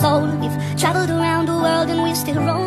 soul. We've traveled around the world and we're still roaming